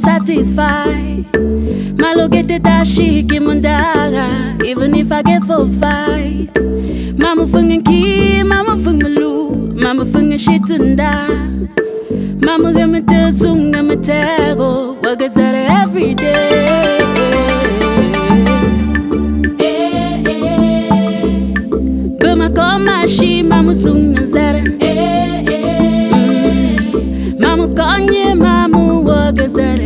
satisfied. My located dashi kimundara, even if I get full fight. Mama fungin ki shitunda. Mama got me to zoom, got me tago Work is out every day. Bama koma shi, mama zoom na zara mm. Mama konye, mama work is out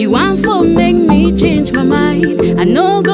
You want for make me change my mind? I know go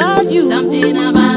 about you. Something about